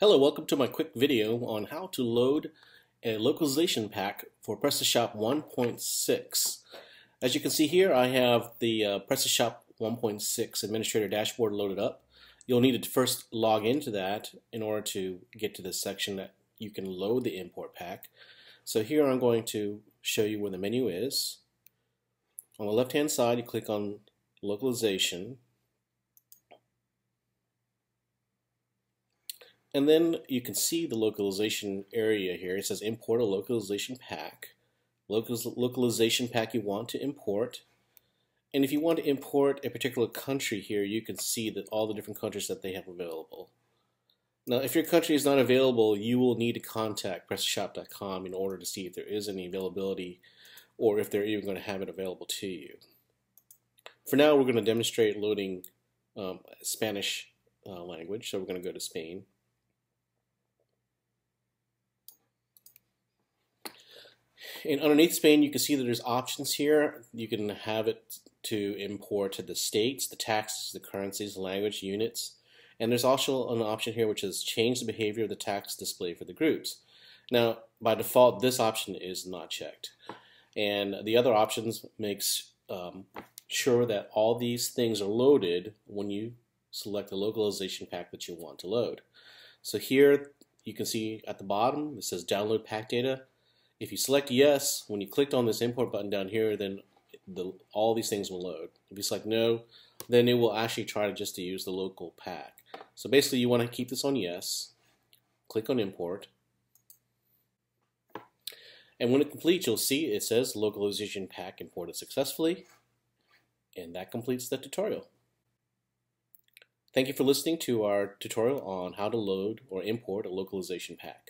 Hello, welcome to my quick video on how to load a localization pack for PrestaShop 1.6. As you can see here, I have the uh, PrestaShop 1.6 administrator dashboard loaded up. You'll need to first log into that in order to get to the section that you can load the import pack. So here I'm going to show you where the menu is. On the left hand side, you click on localization And then you can see the localization area here. It says import a localization pack. localization pack you want to import. And if you want to import a particular country here, you can see that all the different countries that they have available. Now, if your country is not available, you will need to contact PrestaShop.com in order to see if there is any availability or if they're even going to have it available to you. For now, we're going to demonstrate loading um, Spanish uh, language, so we're going to go to Spain. And underneath Spain, you can see that there's options here. You can have it to import to the states, the taxes, the currencies, language, units. And there's also an option here which is change the behavior of the tax display for the groups. Now, by default, this option is not checked. And the other options makes um, sure that all these things are loaded when you select the localization pack that you want to load. So here you can see at the bottom it says download pack data. If you select yes, when you clicked on this import button down here, then the, all these things will load. If you select no, then it will actually try to just to use the local pack. So basically you want to keep this on yes, click on import, and when it completes you'll see it says localization pack imported successfully, and that completes the tutorial. Thank you for listening to our tutorial on how to load or import a localization pack.